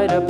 right up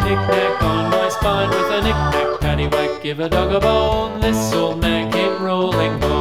Played knick-knack on my spine with a knick-knack, paddywhack, give a dog a bone. This old man came rolling home.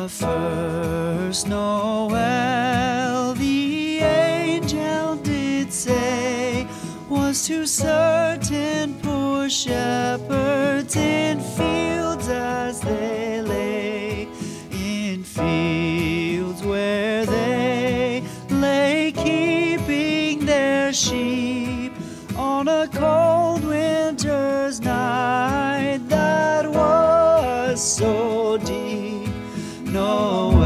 The first Noel the angel did say was to certain poor shepherds in fields as they Noel,